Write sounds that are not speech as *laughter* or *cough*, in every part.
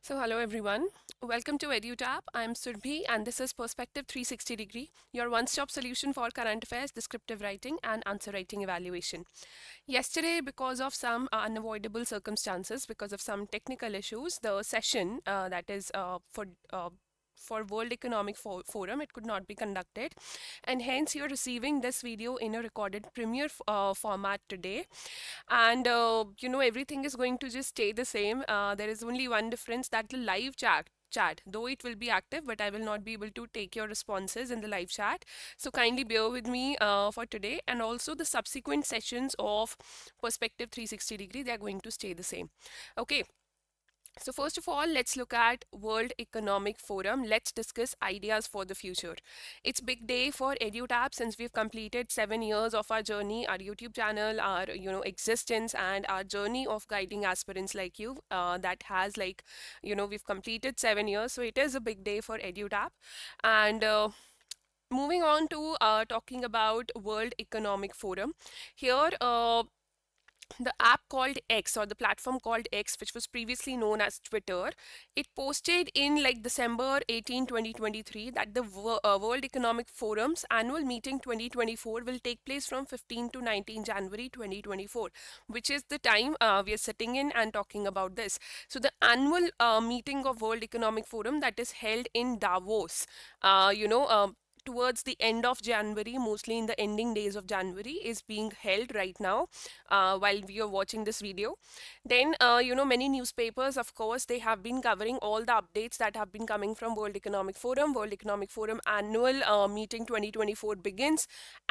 So hello everyone. Welcome to EduTap. I'm Surbhi and this is Perspective 360 Degree, your one-stop solution for current affairs, descriptive writing and answer writing evaluation. Yesterday, because of some uh, unavoidable circumstances, because of some technical issues, the session uh, that is uh, for uh, for World Economic Fo Forum, it could not be conducted. And hence you're receiving this video in a recorded premiere uh, format today. And, uh, you know, everything is going to just stay the same. Uh, there is only one difference that the live chat chat though it will be active but i will not be able to take your responses in the live chat so kindly bear with me uh, for today and also the subsequent sessions of perspective 360 degree they are going to stay the same okay so first of all, let's look at World Economic Forum. Let's discuss ideas for the future. It's big day for EduTap since we've completed seven years of our journey, our YouTube channel, our you know existence, and our journey of guiding aspirants like you. Uh, that has like you know we've completed seven years, so it is a big day for EduTap, and. Uh, moving on to uh, talking about World Economic Forum. Here, uh, the app called X or the platform called X, which was previously known as Twitter, it posted in like December 18, 2023 that the uh, World Economic Forum's annual meeting 2024 will take place from 15 to 19 January 2024, which is the time uh, we are sitting in and talking about this. So the annual uh, meeting of World Economic Forum that is held in Davos, uh, you know, um, towards the end of January, mostly in the ending days of January, is being held right now uh, while we are watching this video. Then, uh, you know, many newspapers, of course, they have been covering all the updates that have been coming from World Economic Forum. World Economic Forum annual uh, meeting 2024 begins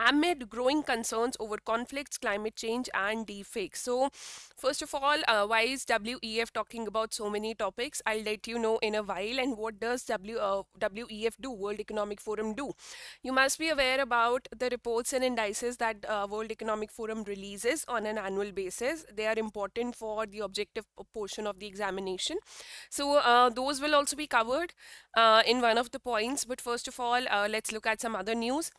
amid growing concerns over conflicts, climate change, and deepfakes. So, first of all, uh, why is WEF talking about so many topics? I'll let you know in a while. And what does w, uh, WEF do, World Economic Forum do? You must be aware about the reports and indices that uh, World Economic Forum releases on an annual basis. They are important for the objective portion of the examination. So uh, those will also be covered uh, in one of the points. But first of all, uh, let's look at some other news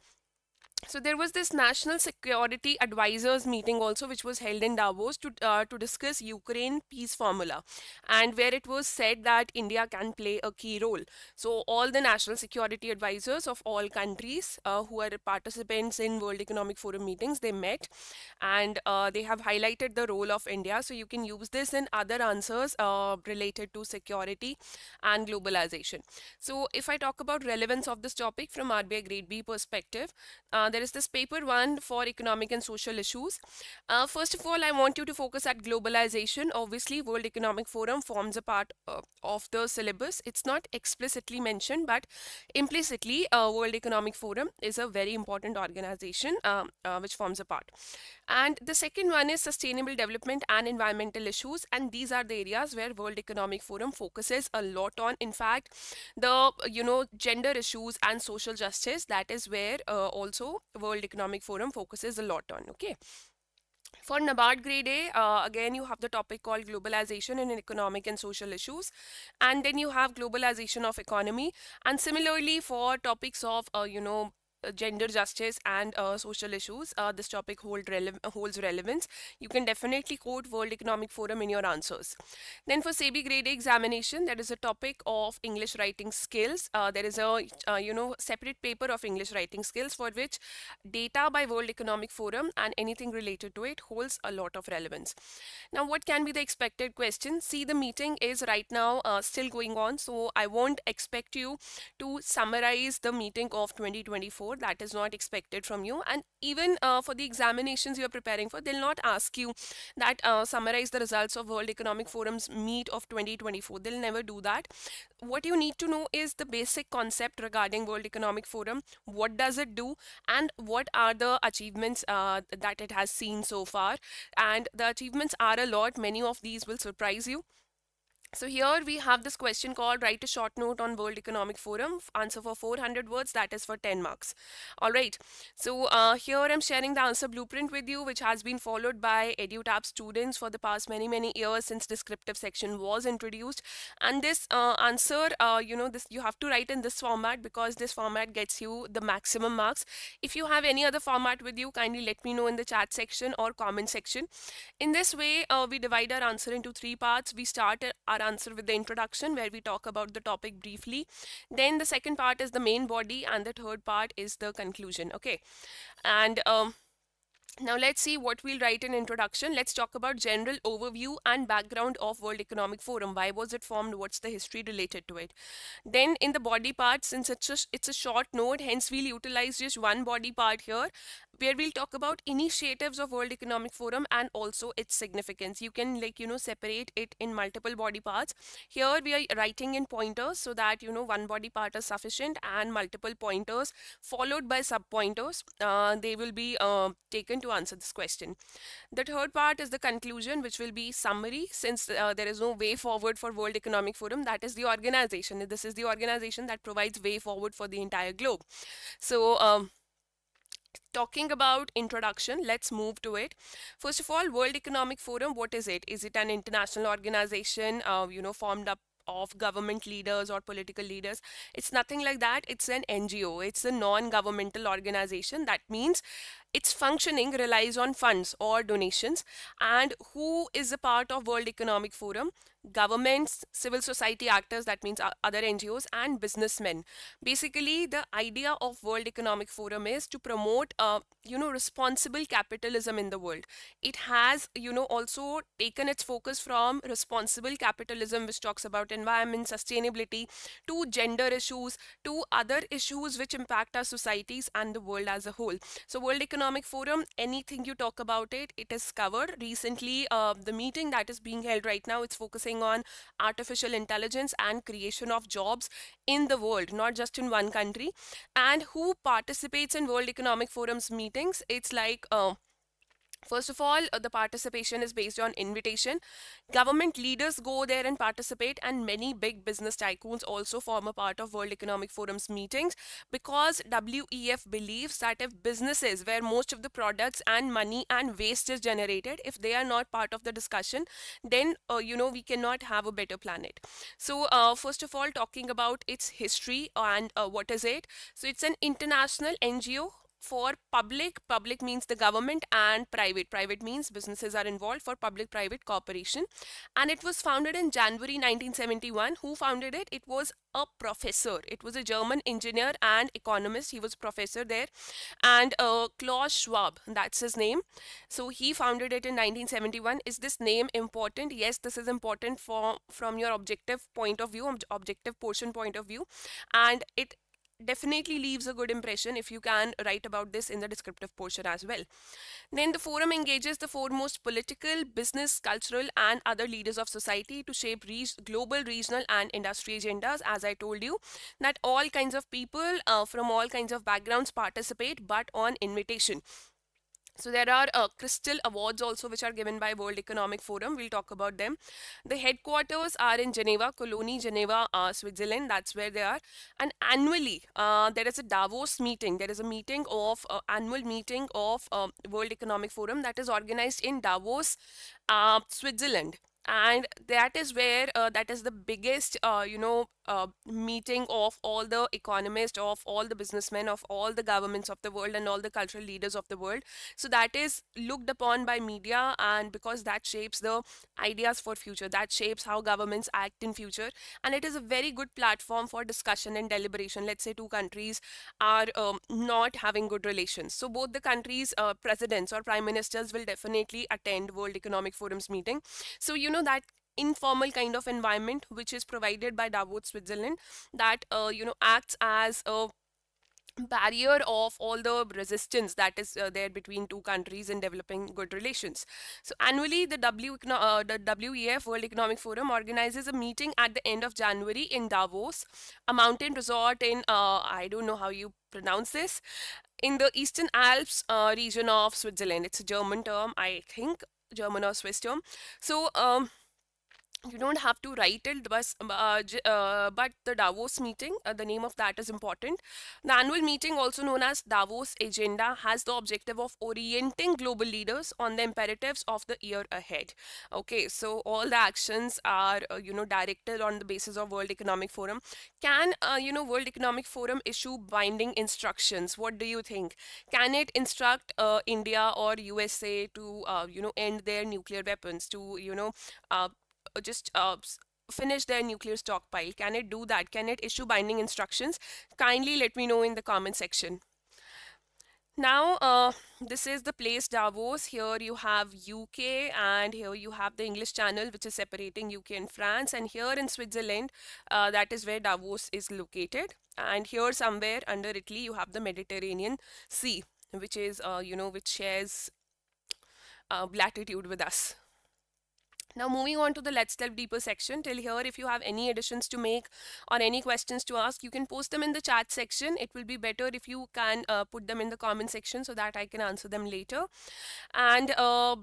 so there was this national security advisors meeting also which was held in davos to uh, to discuss ukraine peace formula and where it was said that india can play a key role. So all the national security advisors of all countries uh, who are participants in world economic forum meetings they met and uh, they have highlighted the role of india. So you can use this in other answers uh, related to security and globalization. So if i talk about relevance of this topic from rbi grade b perspective uh, there is this paper one for economic and social issues. Uh, first of all, I want you to focus at globalization. Obviously, World Economic Forum forms a part uh, of the syllabus. It's not explicitly mentioned, but implicitly, uh, World Economic Forum is a very important organization um, uh, which forms a part. And the second one is sustainable development and environmental issues. And these are the areas where World Economic Forum focuses a lot on. In fact, the, you know, gender issues and social justice, that is where uh, World Economic Forum focuses a lot on. Okay. For NABARD grade A, uh, again, you have the topic called globalization in economic and social issues. And then you have globalization of economy. And similarly for topics of, uh, you know, gender justice and uh, social issues, uh, this topic hold rele holds relevance. You can definitely quote World Economic Forum in your answers. Then for SEBI grade examination, there is a topic of English writing skills. Uh, there is a, uh, you know, separate paper of English writing skills for which data by World Economic Forum and anything related to it holds a lot of relevance. Now, what can be the expected question? See, the meeting is right now uh, still going on, so I won't expect you to summarize the meeting of 2024 that is not expected from you. And even uh, for the examinations you're preparing for they'll not ask you that uh, summarize the results of world economic forum's meet of 2024 they'll never do that. What you need to know is the basic concept regarding world economic forum. What does it do? And what are the achievements uh, that it has seen so far? And the achievements are a lot. Many of these will surprise you so here we have this question called write a short note on World Economic Forum, answer for 400 words, that is for 10 marks. All right, so uh, here I'm sharing the answer blueprint with you, which has been followed by EduTap students for the past many, many years since descriptive section was introduced. And this uh, answer, uh, you know, this you have to write in this format because this format gets you the maximum marks. If you have any other format with you, kindly let me know in the chat section or comment section. In this way, uh, we divide our answer into three parts. We start our our answer with the introduction where we talk about the topic briefly. Then the second part is the main body and the third part is the conclusion. Okay. And um, now let's see what we'll write in introduction. Let's talk about general overview and background of World Economic Forum. Why was it formed? What's the history related to it? Then in the body part, since it's a, it's a short note, hence we'll utilize just one body part here where we'll talk about initiatives of World Economic Forum and also its significance. You can like, you know, separate it in multiple body parts. Here we are writing in pointers so that, you know, one body part is sufficient and multiple pointers followed by sub pointers. Uh, they will be uh, taken to answer this question. The third part is the conclusion, which will be summary since uh, there is no way forward for World Economic Forum. That is the organization. This is the organization that provides way forward for the entire globe. So, um, talking about introduction let's move to it first of all world economic forum what is it is it an international organization uh, you know formed up of government leaders or political leaders. It's nothing like that. It's an NGO. It's a non-governmental organization. That means its functioning relies on funds or donations. And who is a part of World Economic Forum? governments, civil society actors, that means other NGOs, and businessmen. Basically, the idea of World Economic Forum is to promote, uh, you know, responsible capitalism in the world. It has, you know, also taken its focus from responsible capitalism, which talks about environment, sustainability, to gender issues, to other issues which impact our societies and the world as a whole. So, World Economic Forum, anything you talk about it, it is covered. Recently, uh, the meeting that is being held right now, it's focusing focusing on artificial intelligence and creation of jobs in the world, not just in one country. And who participates in World Economic Forum's meetings? It's like uh, First of all, uh, the participation is based on invitation. Government leaders go there and participate, and many big business tycoons also form a part of World Economic Forum's meetings because WEF believes that if businesses, where most of the products and money and waste is generated, if they are not part of the discussion, then uh, you know we cannot have a better planet. So, uh, first of all, talking about its history and uh, what is it? So, it's an international NGO for public public means the government and private. Private means businesses are involved for public private cooperation and it was founded in january 1971 who founded it? It was a professor. It was a german engineer and economist. He was professor there. And uh, klaus schwab that's his name. So he founded it in 1971 is this name important? Yes this is important for from your objective point of view objective portion point of view. And it definitely leaves a good impression if you can write about this in the descriptive portion as well. Then the forum engages the foremost political, business, cultural and other leaders of society to shape re global, regional and industry agendas. As I told you that all kinds of people uh, from all kinds of backgrounds participate but on invitation. So there are uh, crystal awards also which are given by World Economic Forum. We'll talk about them. The headquarters are in Geneva, Cologny, Geneva, uh, Switzerland. That's where they are. And annually, uh, there is a Davos meeting. There is a meeting of uh, annual meeting of um, World Economic Forum that is organized in Davos, uh, Switzerland and that is where uh, that is the biggest uh, you know uh, meeting of all the economists, of all the businessmen, of all the governments of the world, and all the cultural leaders of the world. So that is looked upon by media, and because that shapes the ideas for future, that shapes how governments act in future, and it is a very good platform for discussion and deliberation. Let's say two countries are um, not having good relations, so both the countries' uh, presidents or prime ministers will definitely attend World Economic Forum's meeting. So you know that informal kind of environment which is provided by Davos, Switzerland that uh, you know acts as a barrier of all the resistance that is uh, there between two countries in developing good relations. So annually, the, w, uh, the WEF World Economic Forum organizes a meeting at the end of January in Davos, a mountain resort in uh, I don't know how you pronounce this, in the Eastern Alps uh, region of Switzerland. It's a German term, I think, German or Swiss term. So. Um, you don't have to write it but, uh, uh, but the davos meeting uh, the name of that is important. The annual meeting also known as davos agenda has the objective of orienting global leaders on the imperatives of the year ahead. Okay so all the actions are uh, you know directed on the basis of world economic forum. Can uh, you know world economic forum issue binding instructions? What do you think? Can it instruct india or usa to you know end their nuclear weapons to you know just uh, finish their nuclear stockpile? Can it do that? Can it issue binding instructions? Kindly let me know in the comment section. Now, uh, this is the place Davos. Here you have UK and here you have the English channel which is separating UK and France. And here in Switzerland, uh, that is where Davos is located. And here somewhere under Italy, you have the Mediterranean Sea, which is, uh, you know, which shares uh, latitude with us. Now moving on to the Let's Delve Deeper section. Till here, if you have any additions to make or any questions to ask, you can post them in the chat section. It will be better if you can uh, put them in the comment section so that I can answer them later. And uh,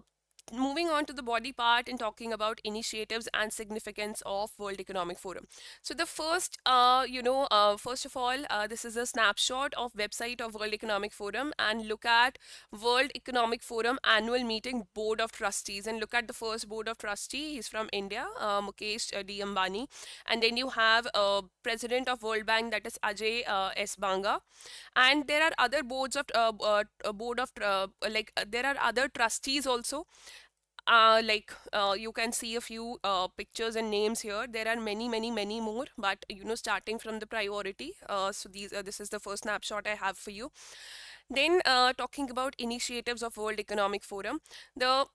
moving on to the body part and talking about initiatives and significance of World Economic Forum. So the first, uh, you know, uh, first of all, uh, this is a snapshot of website of World Economic Forum and look at World Economic Forum annual meeting board of trustees and look at the first board of trustee. He's from India, uh, Mukesh uh, D. Ambani. And then you have uh, president of World Bank, that is Ajay S. Banga. And there are other boards of, board of, like, there are other trustees also uh, like uh, you can see a few uh, pictures and names here there are many many many more but you know starting from the priority uh, so these uh, this is the first snapshot i have for you then uh, talking about initiatives of world economic forum the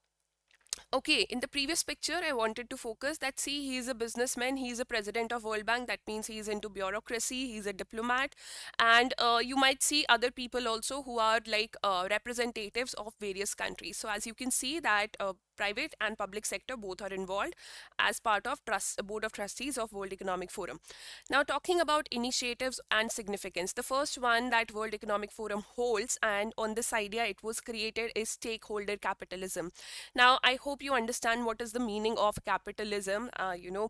Okay, in the previous picture, I wanted to focus that see, he's a businessman, he's a president of World Bank. That means he's into bureaucracy, he's a diplomat. And uh, you might see other people also who are like uh, representatives of various countries. So as you can see that uh, private and public sector both are involved as part of trust, board of trustees of World Economic Forum. Now talking about initiatives and significance, the first one that World Economic Forum holds and on this idea it was created is stakeholder capitalism. Now I hope you understand what is the meaning of capitalism, uh, you know,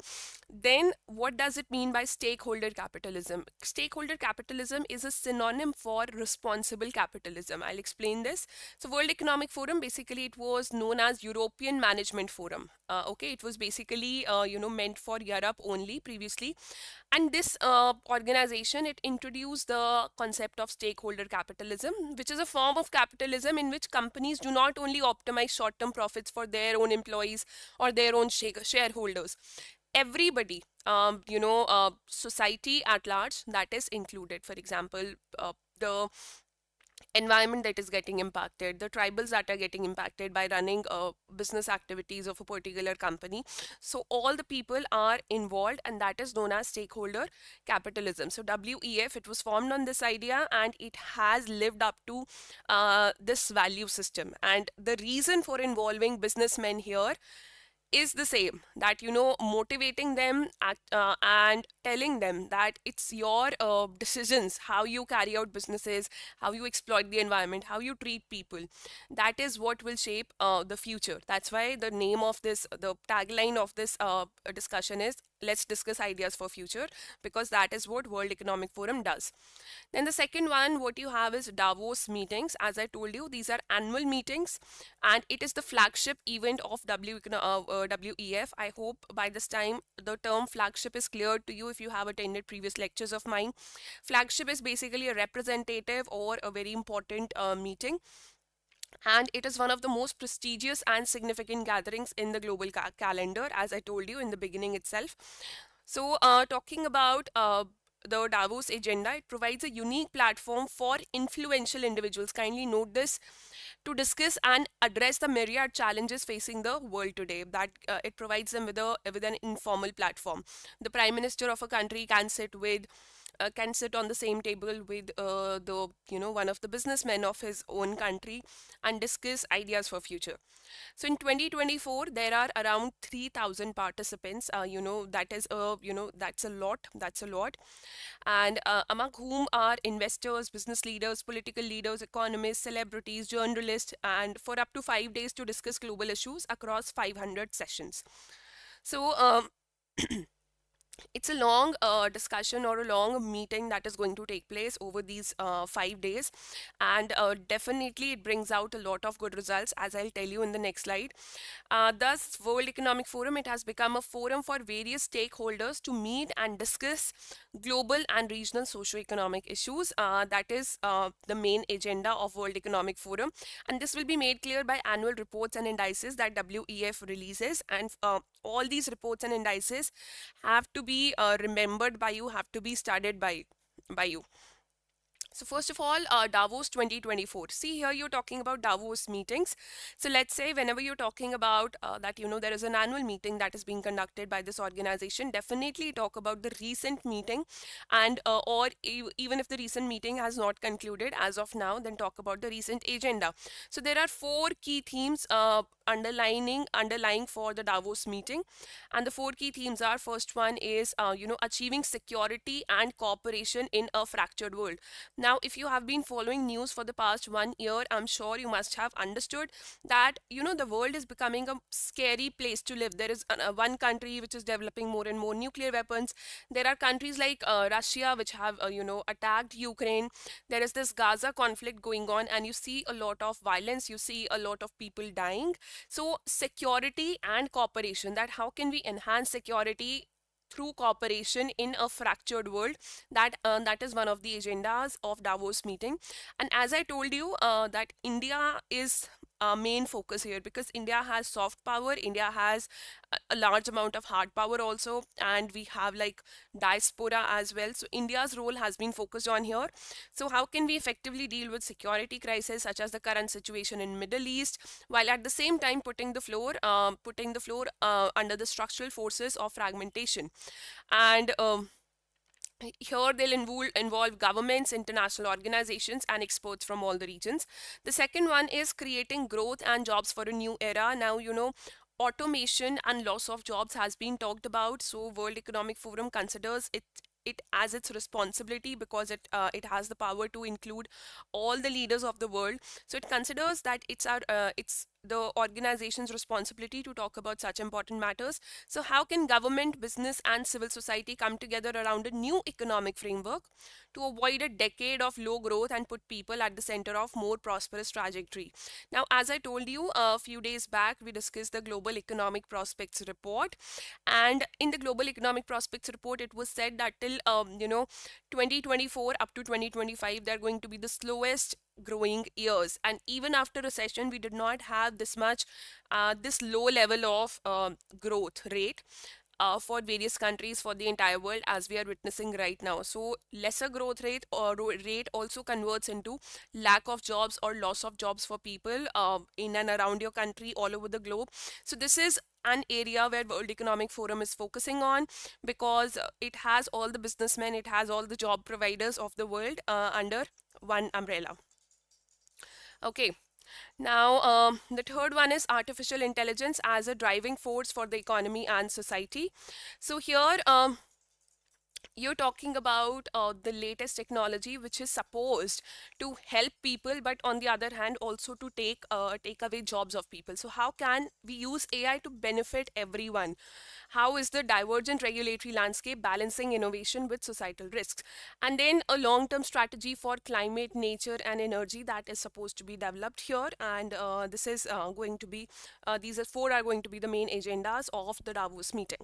then what does it mean by stakeholder capitalism? Stakeholder capitalism is a synonym for responsible capitalism. I'll explain this. So World Economic Forum basically it was known as Europe European Management Forum. Uh, okay, it was basically, uh, you know, meant for Europe only previously. And this uh, organization, it introduced the concept of stakeholder capitalism, which is a form of capitalism in which companies do not only optimize short-term profits for their own employees or their own shareholders. Everybody, um, you know, uh, society at large, that is included. For example, uh, the environment that is getting impacted, the tribals that are getting impacted by running uh, business activities of a particular company. So all the people are involved and that is known as stakeholder capitalism. So WEF, it was formed on this idea and it has lived up to uh, this value system. And the reason for involving businessmen here is the same that you know motivating them uh, and telling them that it's your uh, decisions how you carry out businesses how you exploit the environment how you treat people. That is what will shape uh, the future. That's why the name of this the tagline of this uh, discussion is let's discuss ideas for future because that is what world economic forum does. Then the second one what you have is davos meetings. As i told you these are annual meetings and it is the flagship event of w uh, uh, wef i hope by this time the term flagship is clear to you if you have attended previous lectures of mine. Flagship is basically a representative or a very important uh, meeting and it is one of the most prestigious and significant gatherings in the global ca calendar as I told you in the beginning itself. So uh, talking about uh, the Davos agenda, it provides a unique platform for influential individuals. Kindly note this to discuss and address the myriad challenges facing the world today. That uh, it provides them with a with an informal platform. The prime minister of a country can sit with uh, can sit on the same table with uh, the you know one of the businessmen of his own country and discuss ideas for future. So in 2024 there are around 3000 participants uh, you know that is a you know that's a lot that's a lot. And uh, among whom are investors business leaders political leaders economists celebrities journalists and for up to 5 days to discuss global issues across 500 sessions. So um, *clears throat* it's a long uh, discussion or a long meeting that is going to take place over these uh, five days. And uh, definitely it brings out a lot of good results as i'll tell you in the next slide. Uh, thus world economic forum it has become a forum for various stakeholders to meet and discuss global and regional socio-economic issues uh, that is uh, the main agenda of world economic forum. And this will be made clear by annual reports and indices that wef releases. And all these reports and indices have to be uh, remembered by you, have to be studied by, by you. So first of all, uh, Davos 2024. See here you're talking about Davos meetings. So let's say whenever you're talking about uh, that, you know, there is an annual meeting that is being conducted by this organization, definitely talk about the recent meeting and uh, or e even if the recent meeting has not concluded as of now, then talk about the recent agenda. So there are four key themes uh, underlining underlying for the Davos meeting and the four key themes are first one is uh, you know achieving security and cooperation in a fractured world now, if you have been following news for the past one year, I'm sure you must have understood that, you know, the world is becoming a scary place to live. There is uh, one country which is developing more and more nuclear weapons. There are countries like uh, Russia which have, uh, you know, attacked Ukraine. There is this Gaza conflict going on and you see a lot of violence. You see a lot of people dying. So security and cooperation, that how can we enhance security through cooperation in a fractured world that uh, that is one of the agendas of davos meeting. And as i told you uh, that india is uh, main focus here because India has soft power, India has a, large amount of hard power also, and we have like diaspora as well. So India's role has been focused on here. So how can we effectively deal with security crisis such as the current situation in Middle East, while at the same time putting the floor, um, putting the floor uh, under the structural forces of fragmentation, and um, here they'll involve, involve governments, international organizations, and experts from all the regions. The second one is creating growth and jobs for a new era. Now, you know, automation and loss of jobs has been talked about. So World Economic Forum considers it it as its responsibility because it uh, it has the power to include all the leaders of the world so it considers that it's our uh, it's the organization's responsibility to talk about such important matters. So how can government, business and civil society come together around a new economic framework to avoid a decade of low growth and put people at the center of more prosperous trajectory? Now, as I told you a few days back, we discussed the Global Economic Prospects Report. And in the Global Economic Prospects Report, it was said that till, um, you know, 2024 up to 2025, they're going to be the slowest growing years. And even after recession we did not have this much uh, this low level of uh, growth rate uh, for various countries for the entire world as we are witnessing right now. So lesser growth rate or rate also converts into lack of jobs or loss of jobs for people uh, in and around your country all over the globe. So this is an area where world economic forum is focusing on because it has all the businessmen it has all the job providers of the world uh, under one umbrella Okay. Now, um, the third one is artificial intelligence as a driving force for the economy and society. So here, um, you're talking about uh, the latest technology which is supposed to help people but on the other hand also to take uh, take away jobs of people so how can we use ai to benefit everyone how is the divergent regulatory landscape balancing innovation with societal risks? And then a long-term strategy for climate, nature, and energy that is supposed to be developed here. And uh, this is uh, going to be, uh, these are four are going to be the main agendas of the Davos meeting.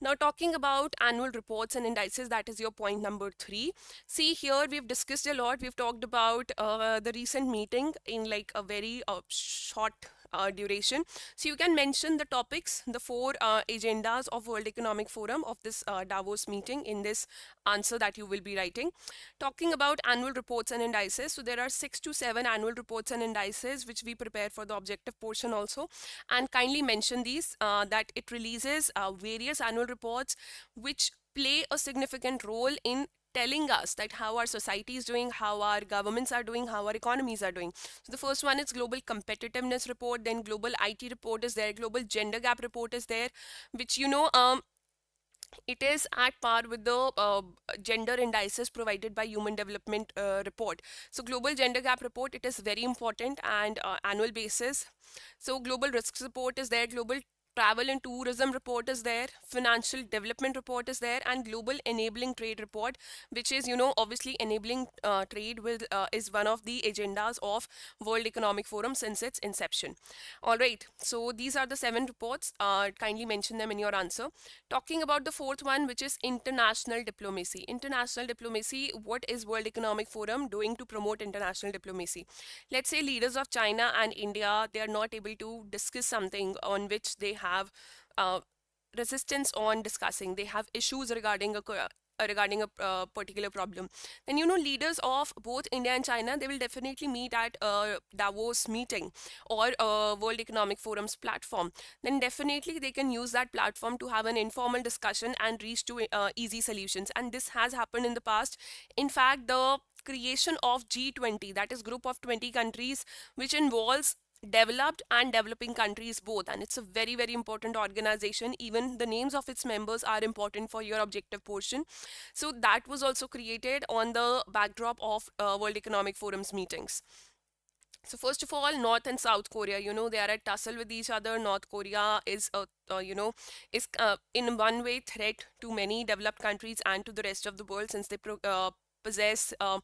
Now talking about annual reports and indices, that is your point number three. See here, we've discussed a lot. We've talked about uh, the recent meeting in like a very uh, short uh, duration. So you can mention the topics, the four uh, agendas of World Economic Forum of this uh, Davos meeting in this answer that you will be writing. Talking about annual reports and indices. So there are six to seven annual reports and indices which we prepare for the objective portion also. And kindly mention these uh, that it releases uh, various annual reports which play a significant role in telling us that how our society is doing, how our governments are doing, how our economies are doing. So the first one is global competitiveness report, then global IT report is there, global gender gap report is there, which you know um it is at par with the uh, gender indices provided by human development uh, report so global gender gap report it is very important and uh, annual basis so global risk report is there global travel and tourism report is there financial development report is there and global enabling trade report which is you know obviously enabling uh, trade with uh, is one of the agendas of world economic forum since its inception. All right so these are the seven reports. Uh, kindly mention them in your answer. Talking about the fourth one which is international diplomacy. International diplomacy what is world economic forum doing to promote international diplomacy? Let's say leaders of china and india they are not able to discuss something on which they have uh, resistance on discussing. They have issues regarding a uh, regarding a uh, particular problem. Then you know leaders of both india and china they will definitely meet at a davos meeting or a world economic forum's platform. Then definitely they can use that platform to have an informal discussion and reach to uh, easy solutions. And this has happened in the past. In fact the creation of G20, that is group of 20 countries, which involves developed and developing countries both. And it's a very very important organization. Even the names of its members are important for your objective portion. So that was also created on the backdrop of uh, world economic forums meetings. So first of all north and south korea. You know they are at tussle with each other. North korea is uh, uh, you know is uh, in one way threat to many developed countries and to the rest of the world since they uh, possess uh,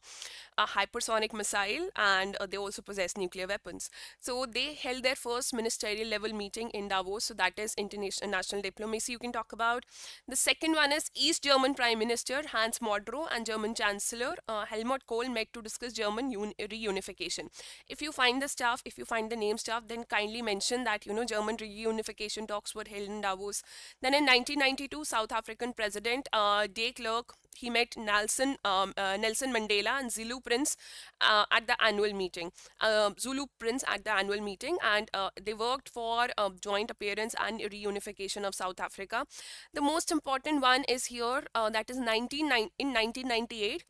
a hypersonic missile and uh, they also possess nuclear weapons. So they held their first ministerial level meeting in Davos. So that is international national diplomacy you can talk about. The second one is East German Prime Minister Hans Modrow and German Chancellor uh, Helmut Kohl met to discuss German reunification. If you find the stuff, if you find the name stuff, then kindly mention that you know German reunification talks were held in Davos. Then in 1992, South African President uh, de Klerk he met Nelson um, uh, Nelson Mandela and Zulu Prince uh, at the annual meeting. Uh, Zulu Prince at the annual meeting, and uh, they worked for joint appearance and reunification of South Africa. The most important one is here uh, that is 19, in 1998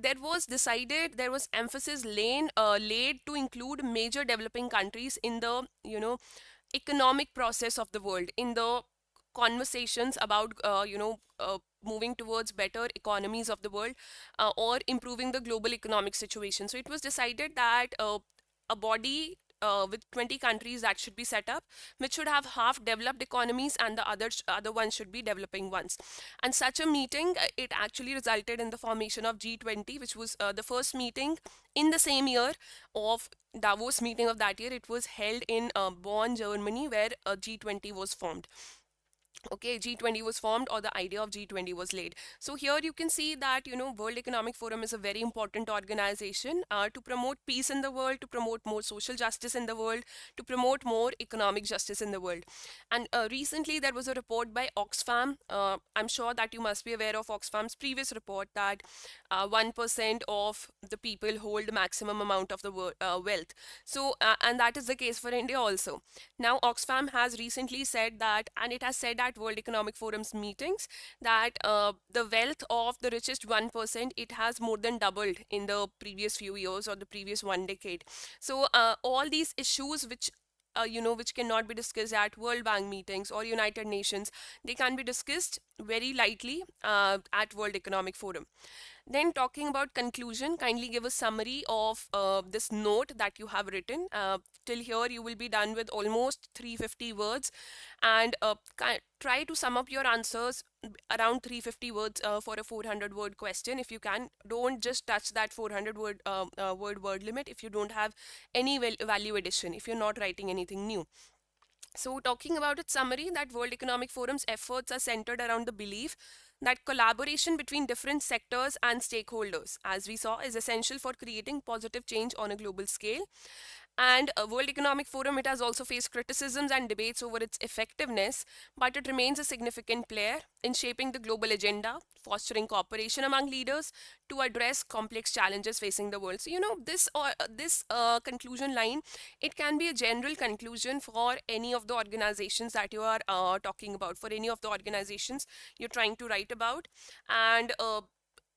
there was decided there was emphasis laid, uh, laid to include major developing countries in the you know economic process of the world in the conversations about uh, you know uh, moving towards better economies of the world uh, or improving the global economic situation. So it was decided that uh, a body uh, with 20 countries that should be set up, which should have half developed economies and the other other ones should be developing ones. And such a meeting, uh, it actually resulted in the formation of G20, which was uh, the first meeting in the same year of Davos meeting of that year. It was held in uh, Bonn, Germany, where a G20 was formed okay g20 was formed or the idea of g20 was laid. So here you can see that you know world economic forum is a very important organization uh, to promote peace in the world to promote more social justice in the world to promote more economic justice in the world. And uh, recently there was a report by oxfam uh, i'm sure that you must be aware of oxfam's previous report that 1% uh, of the people hold the maximum amount of the uh, wealth. So uh, and that is the case for india also. Now oxfam has recently said that and it has said that at World Economic Forum's meetings that uh, the wealth of the richest 1%, it has more than doubled in the previous few years or the previous one decade. So uh, all these issues which uh, you know, which cannot be discussed at World Bank meetings or United Nations. They can be discussed very lightly uh, at World Economic Forum. Then talking about conclusion, kindly give a summary of uh, this note that you have written. Uh, till here, you will be done with almost 350 words and uh, try to sum up your answers around 350 words uh, for a 400 word question. If you can, don't just touch that 400 word uh, uh, word word limit if you don't have any value addition, if you're not writing anything new. So talking about its summary, that World Economic Forum's efforts are centered around the belief that collaboration between different sectors and stakeholders, as we saw, is essential for creating positive change on a global scale. And uh, World Economic Forum, it has also faced criticisms and debates over its effectiveness, but it remains a significant player in shaping the global agenda, fostering cooperation among leaders to address complex challenges facing the world. So, you know, this or uh, this uh, conclusion line, it can be a general conclusion for any of the organizations that you are uh, talking about, for any of the organizations you're trying to write about. And uh,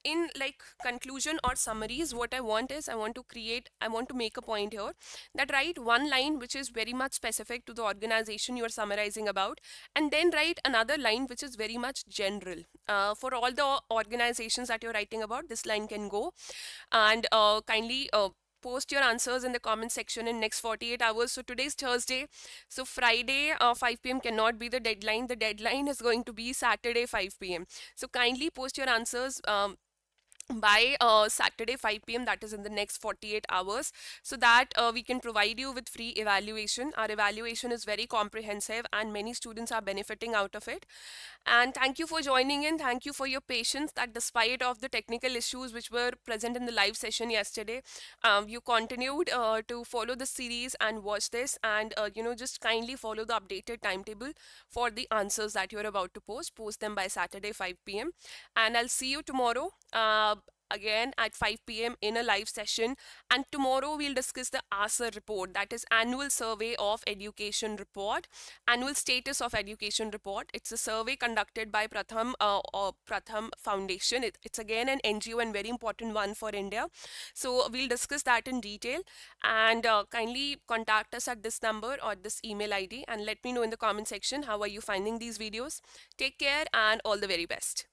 in like conclusion or summaries what i want is i want to create i want to make a point here that write one line which is very much specific to the organization you are summarizing about and then write another line which is very much general uh, for all the organizations that you're writing about this line can go and uh, kindly uh, post your answers in the comment section in next 48 hours. So today's Thursday. So Friday uh, 5 p.m. cannot be the deadline. The deadline is going to be Saturday 5 p.m. So kindly post your answers. Um, by uh, Saturday 5 p.m. that is in the next 48 hours so that uh, we can provide you with free evaluation. Our evaluation is very comprehensive and many students are benefiting out of it. And thank you for joining in. Thank you for your patience that despite of the technical issues which were present in the live session yesterday, um, you continued uh, to follow the series and watch this and uh, you know just kindly follow the updated timetable for the answers that you're about to post. Post them by Saturday 5 p.m. And I'll see you tomorrow. Again at 5 p.m. in a live session. And tomorrow we'll discuss the ASER report, that is Annual Survey of Education Report, Annual Status of Education Report. It's a survey conducted by Pratham, uh, Pratham Foundation. It, it's again an NGO and very important one for India. So we'll discuss that in detail and uh, kindly contact us at this number or this email ID and let me know in the comment section how are you finding these videos. Take care and all the very best.